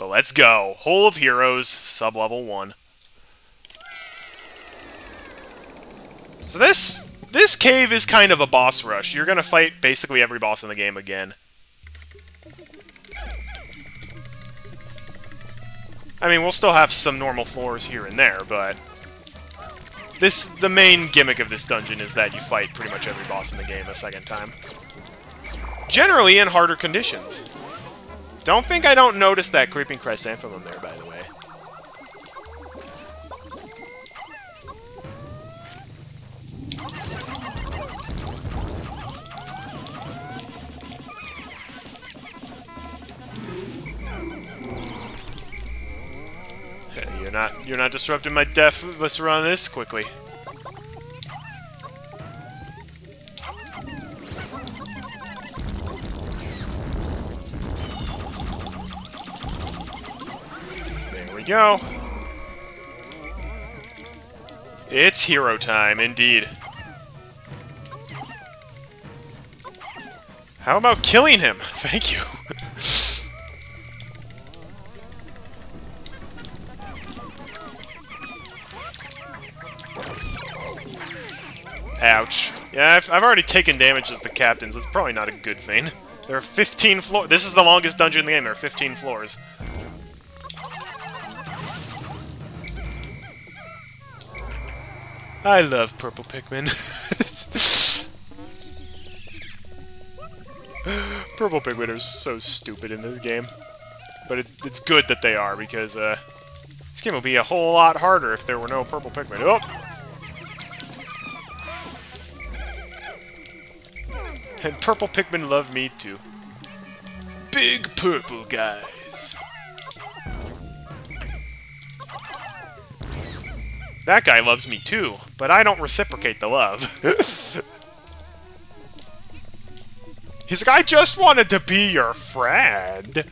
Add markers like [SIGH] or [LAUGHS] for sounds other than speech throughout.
But let's go. Hole of Heroes, sub-level 1. So this this cave is kind of a boss rush. You're gonna fight basically every boss in the game again. I mean, we'll still have some normal floors here and there, but... This, the main gimmick of this dungeon is that you fight pretty much every boss in the game a second time. Generally in harder conditions. Don't think I don't notice that Creeping Chrysanthemum there, by the way. You're not you're not disrupting my death. Let's run this quickly. We go. It's hero time, indeed. How about killing him? [LAUGHS] Thank you. Ouch. Yeah, I've, I've already taken damage as the captains. That's probably not a good thing. There are 15 floors. This is the longest dungeon in the game. There are 15 floors. I love purple Pikmin. [LAUGHS] purple Pikmin are so stupid in this game. But it's, it's good that they are, because uh, this game would be a whole lot harder if there were no purple Pikmin. Oh! And purple Pikmin love me too. Big purple guys. That guy loves me too, but I don't reciprocate the love. [LAUGHS] He's like, I just wanted to be your friend.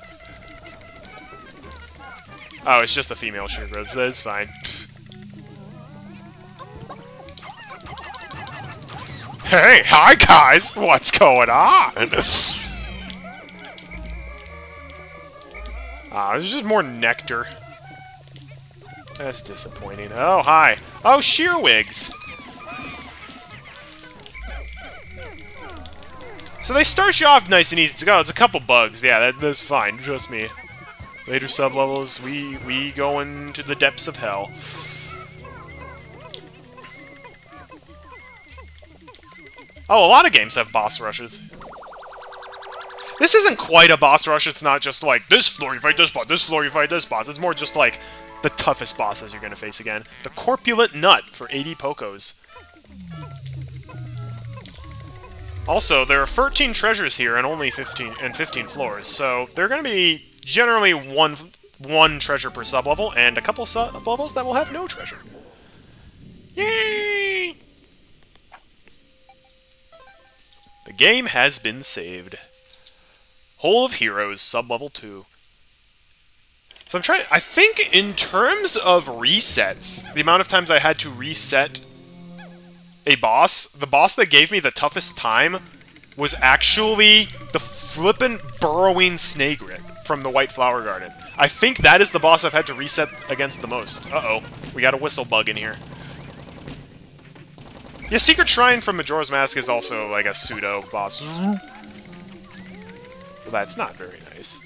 Oh, it's just a female sugar. That's fine. Hey, hi guys! What's going on? [LAUGHS] Ah, there's just more nectar. That's disappointing. Oh, hi. Oh, Shearwigs! So they start you off nice and easy to go. It's a couple bugs. Yeah, that, that's fine. Trust me. Later sub-levels, we, we go into the depths of hell. Oh, a lot of games have boss rushes. This isn't quite a boss rush, it's not just like, this floor you fight this boss, this floor you fight this boss. It's more just like, the toughest bosses you're gonna face again. The Corpulent Nut for 80 Pokos. Also, there are 13 treasures here and only 15 and 15 floors, so they're gonna be generally one one treasure per sub-level, and a couple sub-levels that will have no treasure. Yay! The game has been saved. Hole of Heroes, sub-level 2. So I'm trying... I think in terms of resets, the amount of times I had to reset a boss, the boss that gave me the toughest time was actually the flippin' burrowing Snagrit from the White Flower Garden. I think that is the boss I've had to reset against the most. Uh-oh. We got a whistle bug in here. Yeah, Secret Shrine from Majora's Mask is also like a pseudo boss. Well, that's not very nice.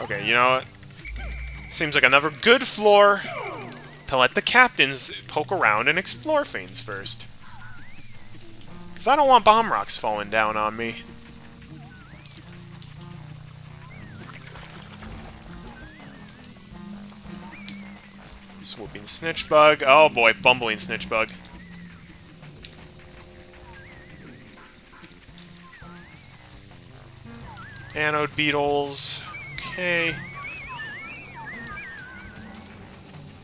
Okay, you know what? Seems like another good floor to let the captains poke around and explore things first. Because I don't want bomb rocks falling down on me. Swooping Snitch Bug. Oh boy, Bumbling Snitch Bug. Anode Beetles. Okay.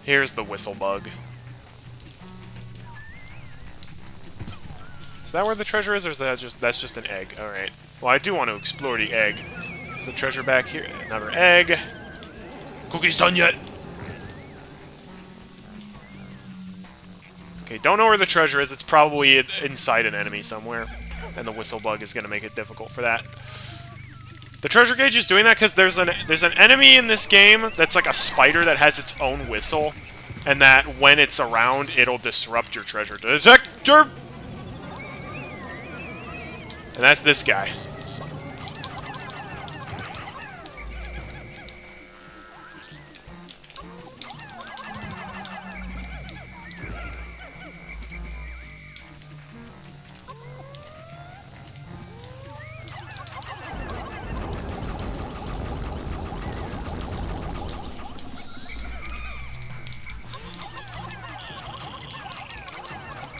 Here's the Whistle Bug. Is that where the treasure is, or is that just that's just an egg? Alright. Well, I do want to explore the egg. Is the treasure back here? Another egg. Cookie's done yet? Okay, don't know where the treasure is. It's probably inside an enemy somewhere. and the whistle bug is going to make it difficult for that. The treasure gauge is doing that because there's an there's an enemy in this game that's like a spider that has its own whistle, and that when it's around, it'll disrupt your treasure detector. And that's this guy.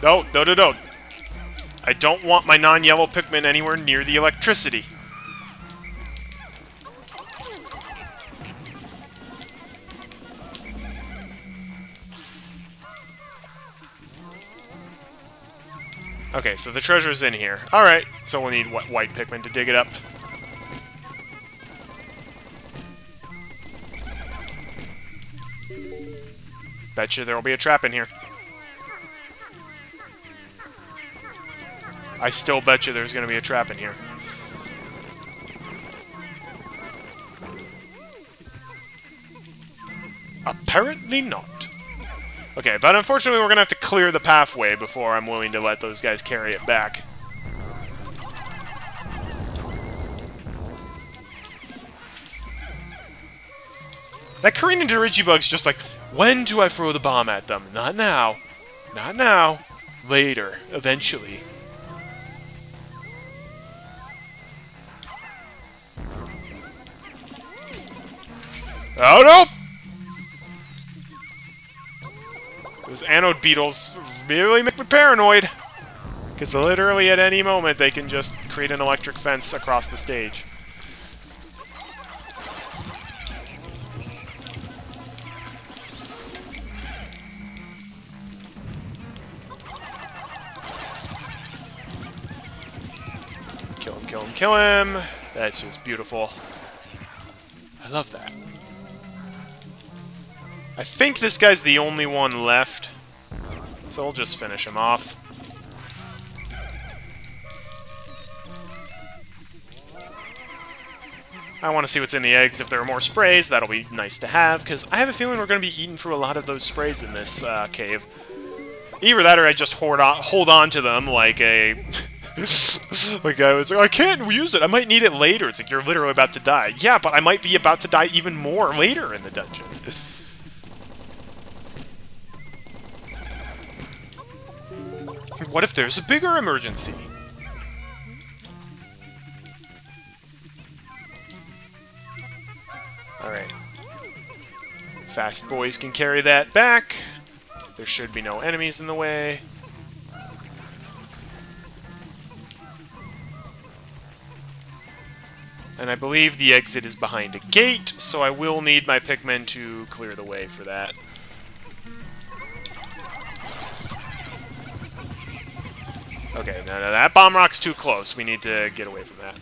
No, no, no, no. I don't want my non-yellow Pikmin anywhere near the electricity. Okay, so the treasure's in here. Alright, so we'll need white Pikmin to dig it up. Bet you there'll be a trap in here. I still bet you there's going to be a trap in here. Apparently not. Okay, but unfortunately we're going to have to clear the pathway before I'm willing to let those guys carry it back. That Careening Dirigibug's just like, when do I throw the bomb at them? Not now. Not now. Later. Eventually. Oh no! Those anode beetles really make me paranoid. Because literally at any moment they can just create an electric fence across the stage. Kill him, kill him, kill him. That's just beautiful. I love that. I think this guy's the only one left, so we'll just finish him off. I want to see what's in the eggs. If there are more sprays, that'll be nice to have, because I have a feeling we're going to be eating through a lot of those sprays in this uh, cave. Either that or I just hoard on, hold on to them like a... [LAUGHS] like I was like, I can't use it. I might need it later. It's like, you're literally about to die. Yeah, but I might be about to die even more later in the dungeon. [LAUGHS] What if there's a bigger emergency? Alright. Fast boys can carry that back. There should be no enemies in the way. And I believe the exit is behind a gate, so I will need my Pikmin to clear the way for that. Okay, no, no, that bomb rock's too close. We need to get away from that.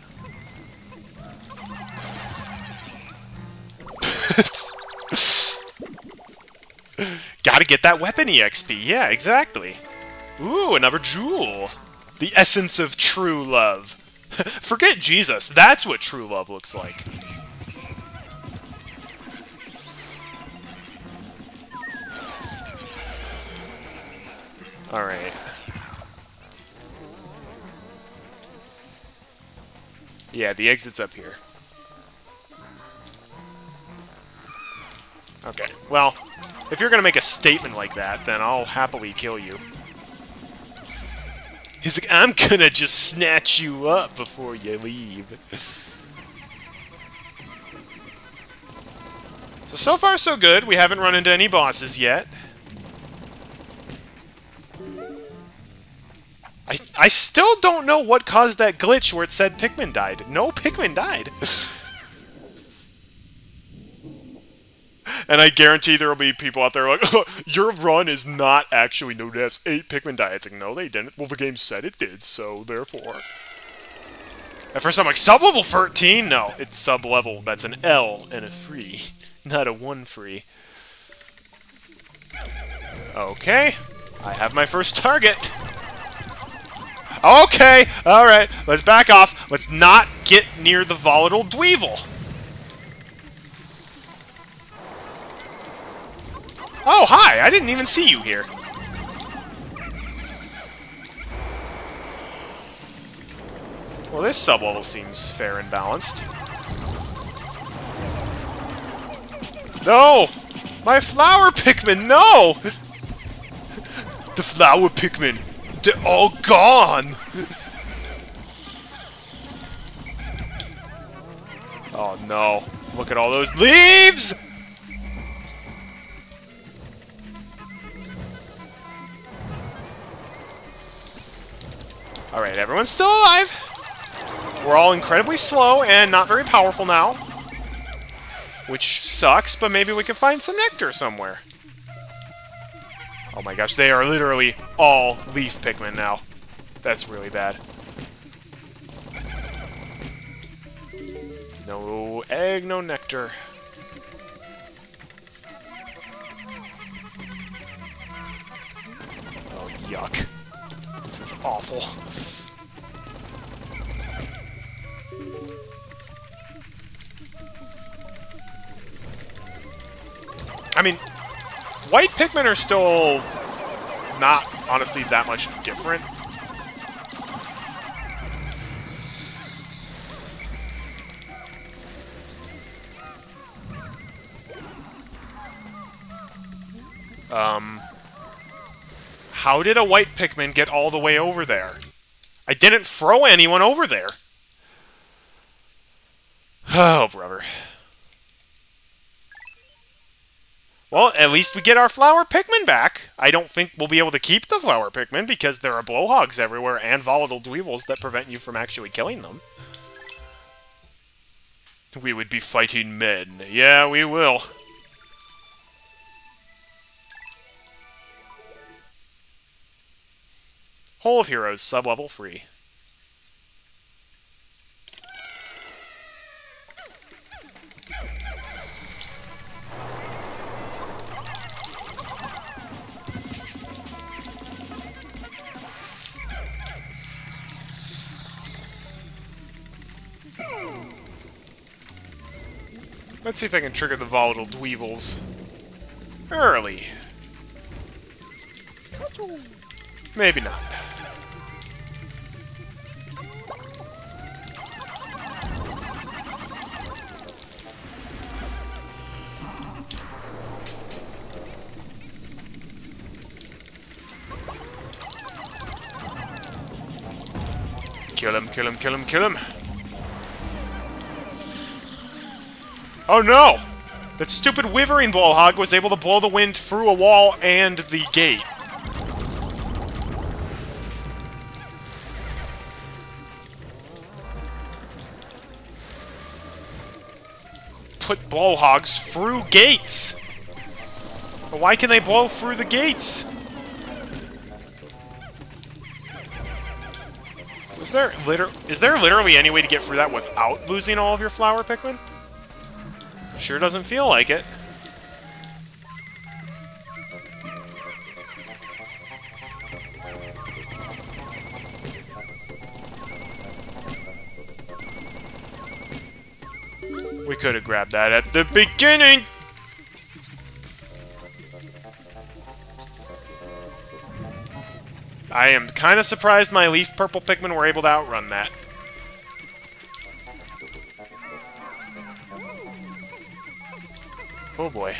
[LAUGHS] Gotta get that weapon EXP. Yeah, exactly. Ooh, another jewel. The essence of true love. [LAUGHS] Forget Jesus. That's what true love looks like. Alright. Yeah, the exit's up here. Okay, well, if you're gonna make a statement like that, then I'll happily kill you. He's like, I'm gonna just snatch you up before you leave. so, so far so good. We haven't run into any bosses yet. I, still don't know what caused that glitch where it said Pikmin died. No Pikmin died. and I guarantee there will be people out there like, oh, [LAUGHS] your run is not actually no deaths, eight Pikmin die. It's like, no, they didn't. Well, the game said it did, so therefore. At first I'm like, sub-level 13? No, it's sub-level. That's an L and a free, [LAUGHS] not a one free. Okay, I have my first target. Okay, alright, let's back off. Let's not get near the volatile Dweevil. Oh, hi! I didn't even see you here. Well, this sublevel seems fair and balanced. No! My flower Pikmin, no! [LAUGHS] the flower Pikmin, they're all gone! oh no, look at all those leaves! Alright, everyone's still alive! We're all incredibly slow and not very powerful now. Which sucks, but maybe we can find some nectar somewhere. Oh my gosh, they are literally all leaf Pikmin now. That's really bad. No egg, no nectar. Oh, yuck. This is awful. I mean, white Pikmin are still not, honestly, that much different. Um, how did a white Pikmin get all the way over there? I didn't throw anyone over there. [SIGHS] Oh, brother. Well, at least we get our flower Pikmin back. I don't think we'll be able to keep the flower Pikmin because there are blowhogs everywhere and volatile dweevils that prevent you from actually killing them. We would be fighting men. Yeah, we will. Hole of Heroes, sub-level free. Let's see if I can trigger the volatile Dweevils early. Maybe not. Kill him, kill him, kill him, kill him! Oh no! That stupid Withering Blowhog was able to blow the wind through a wall and the gate. Put blowhogs through gates! Why can they blow through the gates? Is there liter is there literally any way to get through that without losing all of your flower Pikmin? Sure doesn't feel like it. We could have grabbed that at the beginning! I am kind of surprised my Leaf Purple Pikmin were able to outrun that. Oh boy.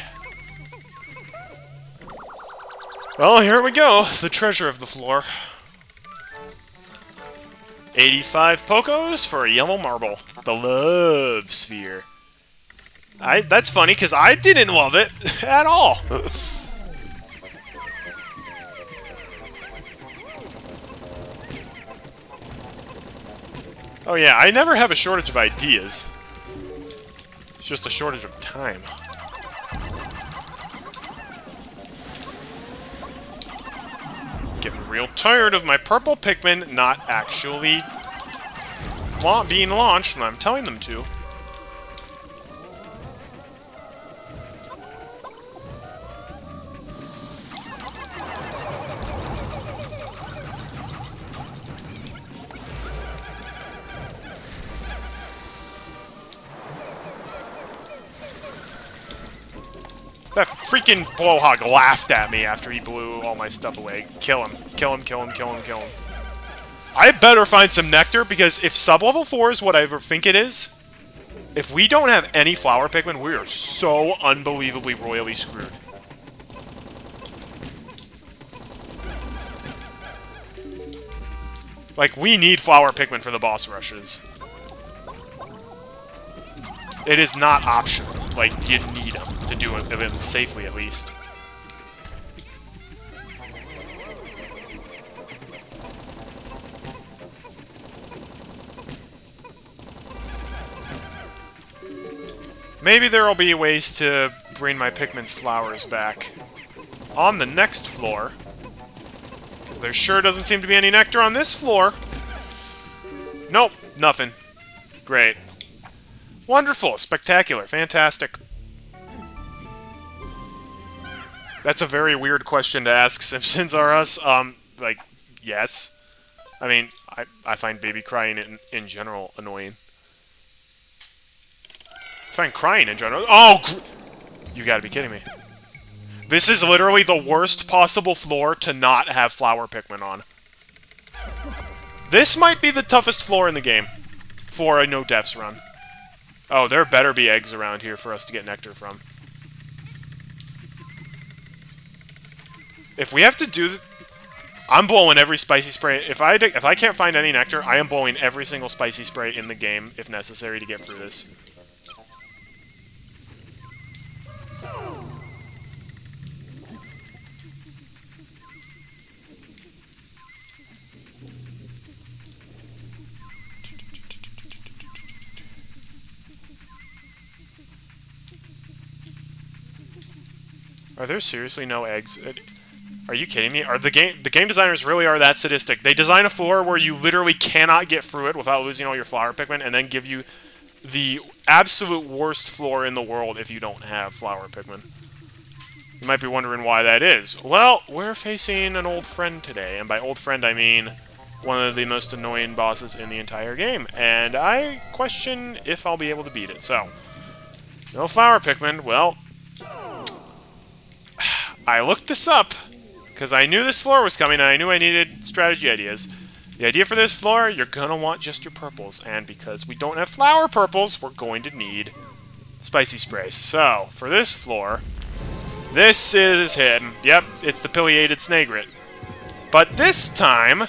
Well, here we go. The treasure of the floor. 85 Pokos for a yellow marble. The Love Sphere. I That's funny, because I didn't love it [LAUGHS] at all. oh yeah, I never have a shortage of ideas. It's just a shortage of time. Getting real tired of my purple Pikmin not actually being launched when I'm telling them to. That freaking blowhog laughed at me after he blew all my stuff away. Kill him. Kill him, kill him, kill him, kill him. I better find some nectar, because if sub-level 4 is what I ever think it is, if we don't have any flower Pikmin, we are so unbelievably royally screwed. Like, we need flower Pikmin for the boss rushes. It is not optional. Like, you need them to do it safely, at least. Maybe there will be ways to bring my Pikmin's flowers back. On the next floor, because there sure doesn't seem to be any nectar on this floor. Nope, nothing. Great. Wonderful, spectacular, fantastic. That's a very weird question to ask [LAUGHS] Simpsons are us. Um, like, yes. I mean, I, I find baby crying in, in general annoying. I find crying in general... Oh! You gotta be kidding me. This is literally the worst possible floor to not have Flower Pikmin on. This might be the toughest floor in the game for a no-deaths run. Oh, there better be eggs around here for us to get nectar from. If we have to do... I'm blowing every spicy spray. If I, if I can't find any nectar, I am blowing every single spicy spray in the game, if necessary, to get through this. Are there seriously no eggs? Are you kidding me? Are the game the game designers really are that sadistic? They design a floor where you literally cannot get through it without losing all your flower Pikmin, and then give you the absolute worst floor in the world if you don't have flower Pikmin. You might be wondering why that is. Well, we're facing an old friend today, and by old friend I mean one of the most annoying bosses in the entire game, and I question if I'll be able to beat it. So, no flower Pikmin. Well, [SIGHS] I looked this up because I knew this floor was coming and I knew I needed strategy ideas. The idea for this floor, you're going to want just your purples. And because we don't have flower purples, we're going to need spicy sprays. So, for this floor, this is him. Yep, it's the pileated snagrit. But this time,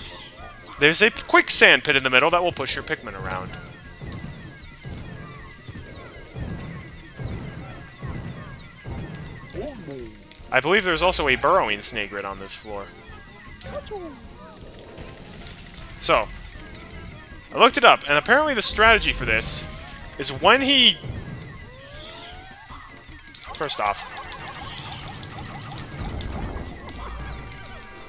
there's a quicksand pit in the middle that will push your Pikmin around. I believe there's also a burrowing snagrit on this floor. So, I looked it up, and apparently the strategy for this is when he... First off.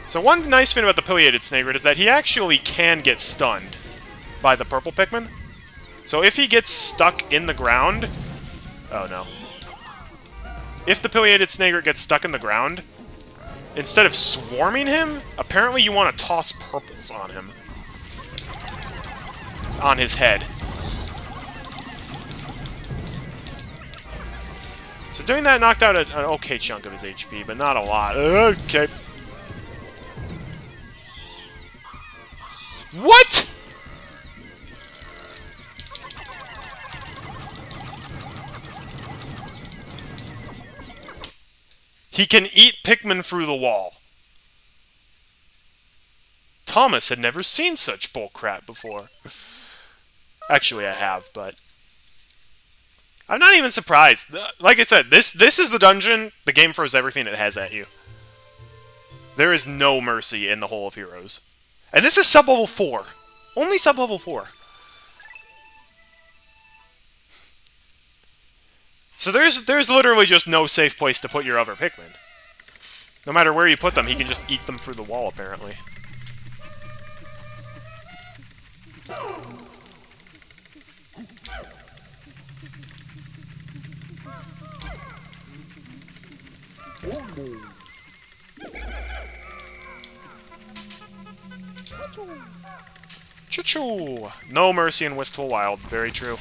So one nice thing about the pileated snagrit is that he actually can get stunned by the purple Pikmin. So if he gets stuck in the ground... Oh no. If the pileated snagrit gets stuck in the ground, instead of swarming him, apparently you want to toss purples on him. On his head. So doing that knocked out an okay chunk of his HP, but not a lot. Okay. What?! He can eat Pikmin through the wall. Thomas had never seen such bullcrap before. Actually, I have, but... I'm not even surprised. Like I said, this this is the dungeon. The game throws everything it has at you. There is no mercy in the Hole of Heroes. And this is sub-level 4. Only sub-level 4. So there's there's literally just no safe place to put your other Pikmin. No matter where you put them, he can just eat them through the wall, apparently. Choo-choo! No mercy in Wistful Wild. Very true.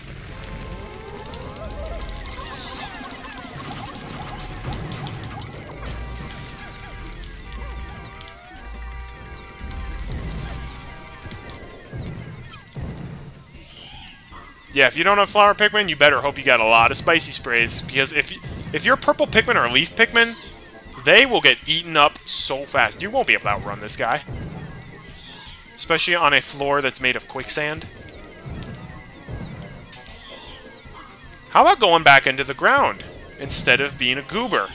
Yeah, if you don't have flower Pikmin, you better hope you got a lot of spicy sprays, because if if you're purple Pikmin or leaf Pikmin, they will get eaten up so fast. You won't be able to outrun this guy. Especially on a floor that's made of quicksand. How about going back into the ground instead of being a goober?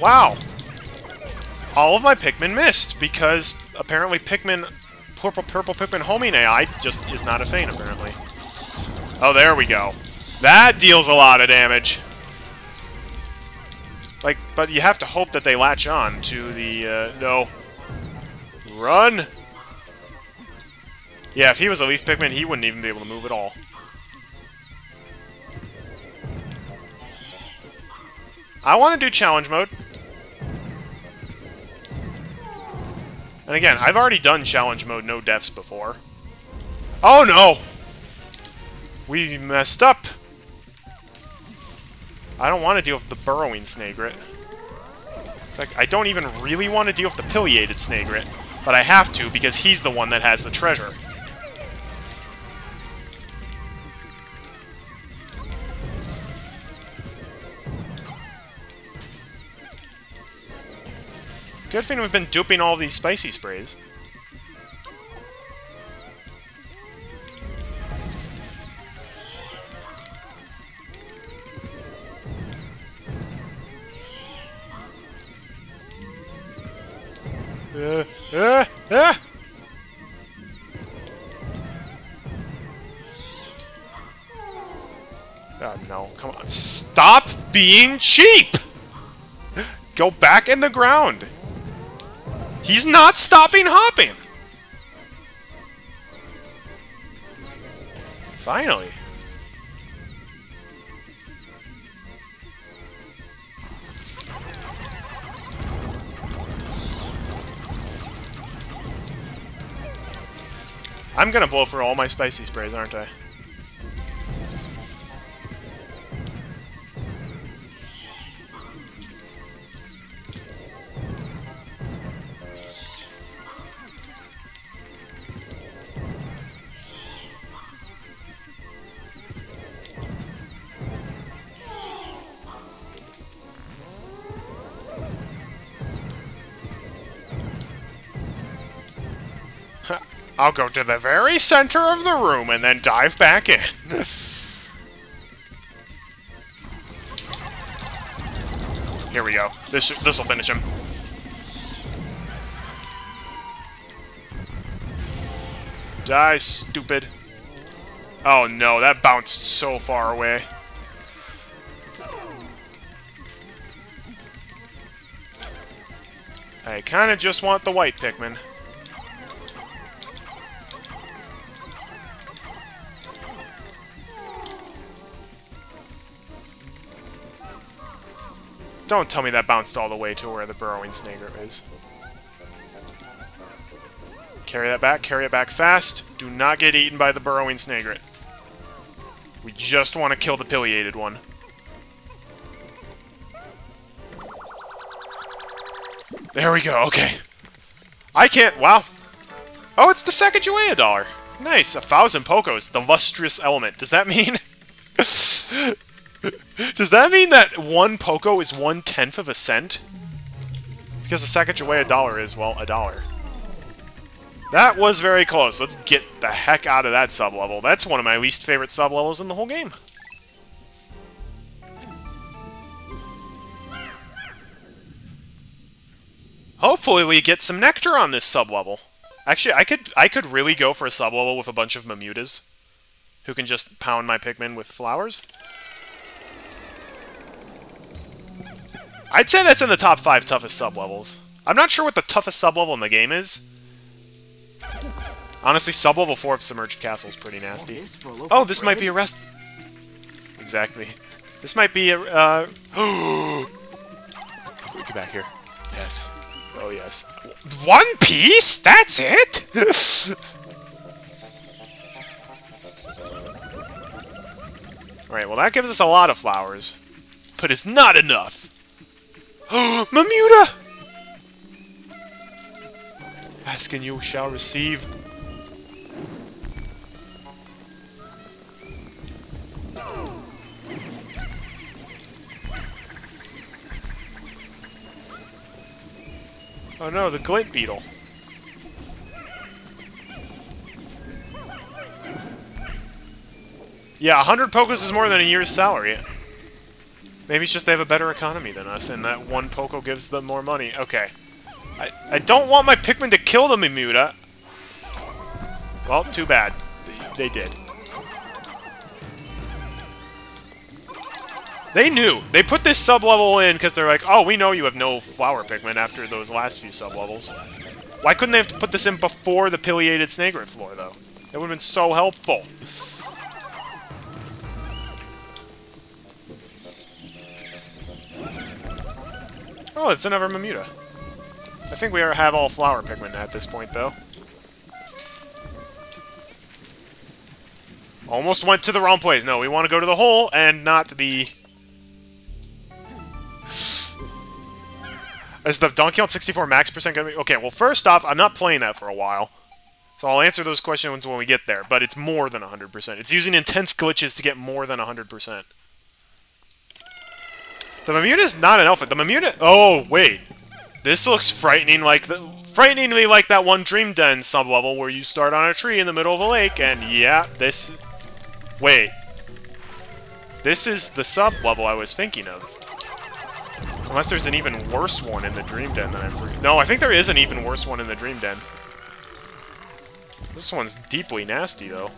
Wow. All of my Pikmin missed, because apparently Pikmin... Purple, purple Pikmin homing AI just is not a thing, apparently. Oh, there we go. That deals a lot of damage. Like, but you have to hope that they latch on to the, uh, no. Run! Yeah, if he was a Leaf Pikmin, he wouldn't even be able to move at all. I want to do challenge mode. And again, I've already done challenge mode no deaths before. Oh no! We messed up! I don't want to deal with the burrowing Snagrit. In fact, I don't even really want to deal with the pileated Snagrit, but I have to because he's the one that has the treasure. Good thing we've been duping all these spicy sprays. Uh, uh, uh! Oh, no. Come on. Stop being cheap! Go back in the ground! He's not stopping hopping! Finally. I'm gonna blow for all my spicy sprays, aren't I? I'll go to the very center of the room and then dive back in. [LAUGHS] Here we go. This this'll finish him. Die, stupid. Oh no, that bounced so far away. I kinda just want the white Pikmin. Don't tell me that bounced all the way to where the burrowing Snagrit is. Carry that back, carry it back fast. Do not get eaten by the burrowing Snagrit. We just want to kill the pileated one. There we go, okay. I can't, wow. Oh, it's the Sacagawea dollar. Nice, a thousand Pokos, the lustrous element. Does that mean... [LAUGHS] [LAUGHS] Does that mean that one Poko is one-tenth of a cent? Because the Sacagawea dollar is, well, a dollar. That was very close. Let's get the heck out of that sub-level. That's one of my least favorite sub-levels in the whole game. Hopefully we get some nectar on this sub-level. Actually, I could I could really go for a sub-level with a bunch of Mamutas who can just pound my Pikmin with flowers. I'd say that's in the top five toughest sub-levels. I'm not sure what the toughest sub-level in the game is. Honestly, sub-level 4 of Submerged Castle is pretty nasty. Oh, this might be a rest... Exactly. This might be a... Uh... [GASPS] Get back here. Yes. Oh, yes. One piece? That's it? [LAUGHS] Alright, well that gives us a lot of flowers. But it's not enough! [GASPS] Mamuta! Ask and you shall receive. Oh no, the glint beetle. Yeah, 100 Pokos is more than a year's salary. Maybe it's just they have a better economy than us, and that one Poco gives them more money. Okay. I, I don't want my Pikmin to kill the Mamuta. Well, too bad. They, they did. They knew. They put this sub-level in because they're like, oh, we know you have no flower Pikmin after those last few sub-levels. Why couldn't they have put this in before the pileated Snagrit floor, though? That would have been so helpful. Oh, it's another Mamuta. I think we have all flower Pikmin at this point, though. Almost went to the wrong place. No, we want to go to the hole and not the... [SIGHS] Is the Donkey Kong 64 max percent gonna be... Okay, well, first off, I'm not playing that for a while. So I'll answer those questions when we get there, but it's more than 100%. It's using intense glitches to get more than 100%. The Mamuta is not an elephant. The Mamuta... Oh, wait. This looks frightening like the... Frighteningly like that one Dream Den sub-level where you start on a tree in the middle of a lake, and yeah, this... Wait. This is the sub-level I was thinking of. Unless there's an even worse one in the Dream Den that I'm forgetting. No, I think there is an even worse one in the Dream Den. This one's deeply nasty, though.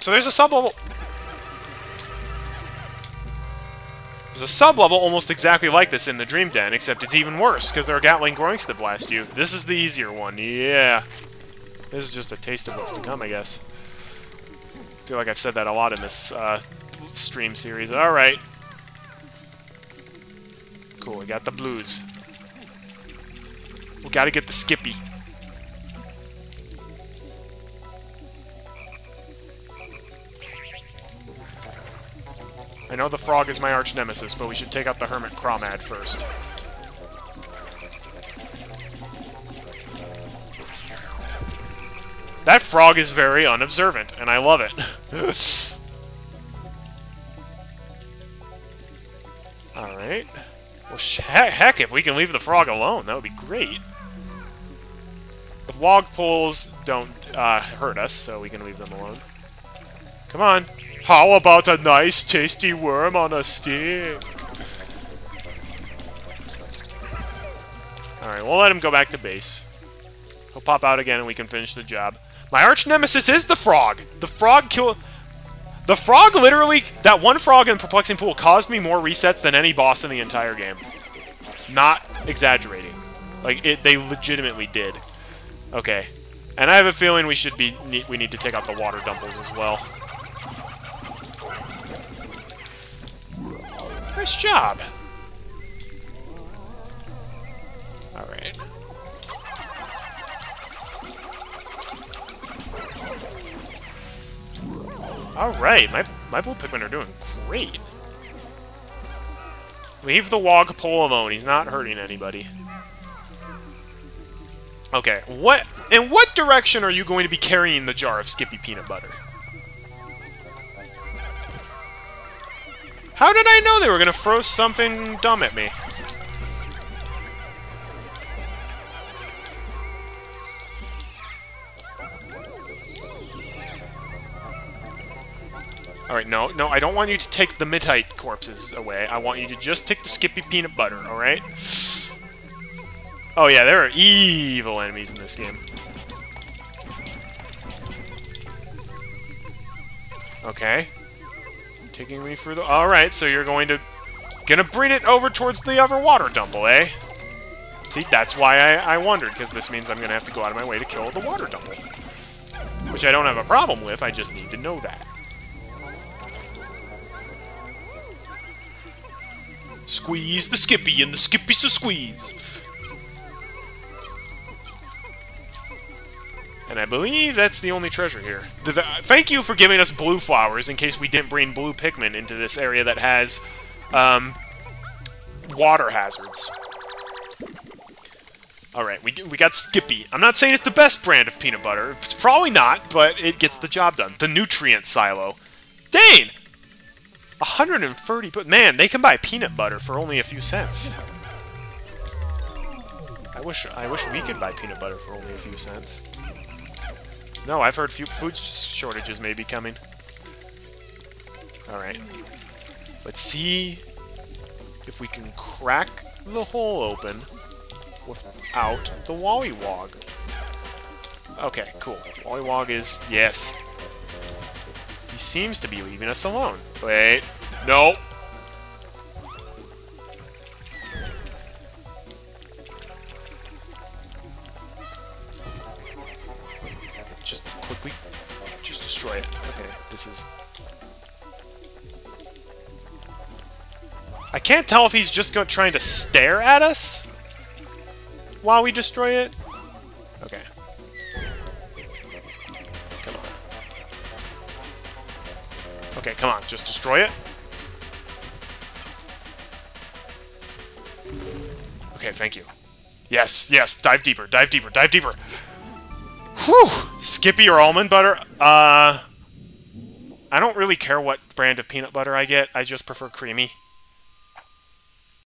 So there's a sub-level... There's a sub-level almost exactly like this in the Dream Den, except it's even worse, because there are Gatling Groinks that blast you. This is the easier one, yeah. This is just a taste of what's to come, I guess. I feel like I've said that a lot in this uh, stream series. Alright. Cool, we got the blues. We gotta get the Skippy. I know the frog is my arch nemesis, but we should take out the Hermit Crawmad first. That frog is very unobservant, and I love it. [LAUGHS] Alright. Well, heck, if we can leave the frog alone, that would be great. The Wogpoles don't uh, hurt us, so we can leave them alone. Come on. How about a nice, tasty worm on a stick? Alright, we'll let him go back to base. He'll pop out again and we can finish the job. My arch nemesis is the frog! The frog kill... The frog literally... That one frog in Perplexing Pool caused me more resets than any boss in the entire game. Not exaggerating. Like, it, they legitimately did. Okay. And I have a feeling we should be... We need to take out the water dumples as well. Nice job. Alright. Alright, my, my blue Pikmin are doing great. Leave the Wogpole alone, he's not hurting anybody. Okay, what in what direction are you going to be carrying the jar of Skippy peanut butter? How did I know they were going to throw something dumb at me? Alright, no, no, I don't want you to take the Mitite corpses away. I want you to just take the Skippy peanut butter, alright? Oh yeah, there are evil enemies in this game. Okay taking me through the... Alright, so you're going to... Gonna bring it over towards the other water dumple, eh? See, that's why I, I wondered, because this means I'm gonna have to go out of my way to kill the water dumple. Which I don't have a problem with, I just need to know that. Squeeze the Skippy, and the Skippy's a squeeze! And I believe that's the only treasure here. The, the, thank you for giving us blue flowers in case we didn't bring blue Pikmin into this area that has um, water hazards. Alright, we, we got Skippy. I'm not saying it's the best brand of peanut butter. It's probably not, but it gets the job done. The Nutrient Silo. Dane! 130, but man, they can buy peanut butter for only a few cents. I wish I wish we could buy peanut butter for only a few cents. No, I've heard food shortages may be coming. Alright. Let's see if we can crack the hole open without the Wollywog. Okay, cool. Wollywog is... yes. He seems to be leaving us alone. Wait. Nope. Can't tell if he's just trying to stare at us while we destroy it? Okay. Come on. Okay, come on. Just destroy it. Okay, thank you. Yes, yes. Dive deeper, dive deeper, dive deeper. Whew! Skippy or almond butter? Uh... I don't really care what brand of peanut butter I get. I just prefer creamy.